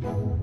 Genius.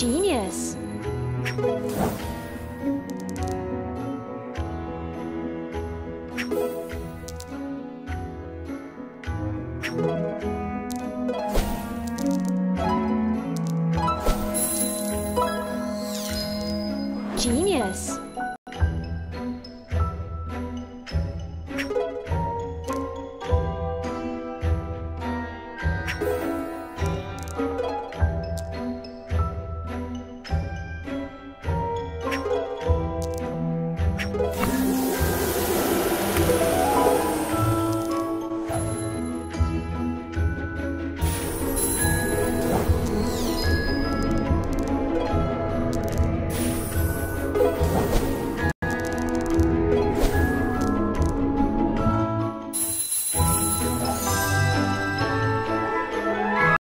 Genius. Genius.